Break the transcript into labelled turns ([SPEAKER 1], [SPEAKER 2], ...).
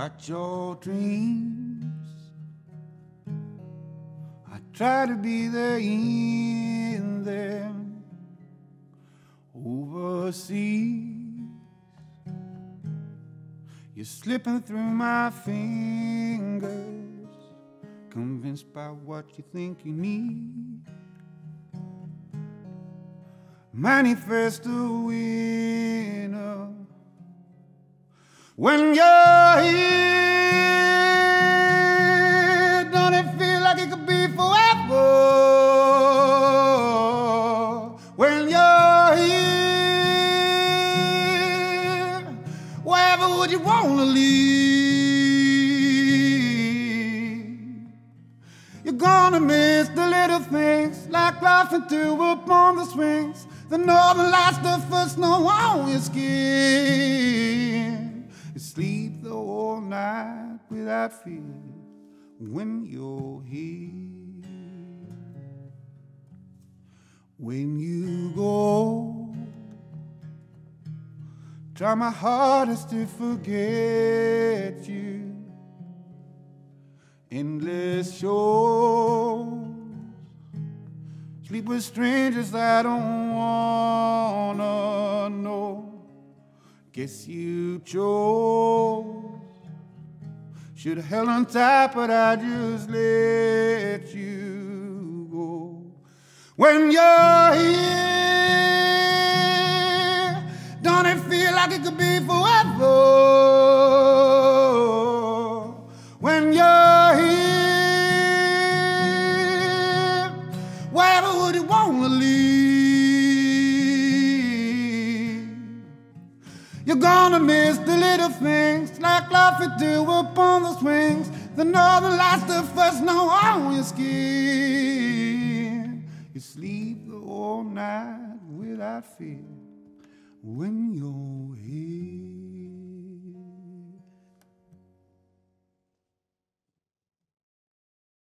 [SPEAKER 1] got your dreams. I try to be there in them overseas. You're slipping through my fingers, convinced by what you think you need. Manifest a winner oh. When you're here. Don't it feel like it could be forever? When you're here, wherever would you wanna leave? You're gonna miss the little things like laughing through upon the swings. The northern lights, the first snow on your skin. You sleep the whole night without fear when you're here. When you go, try my hardest to forget you. Endless shows Sleep with strangers I don't wanna Guess you chose. Should have held on tight, but I just let you go. When you're here, don't it feel like it could be forever? When you're here, wherever would you wanna leave? You're gonna miss the little things like laughing dew upon the swings. The northern lights, the first snow on your skin. You sleep the whole night without fear when you're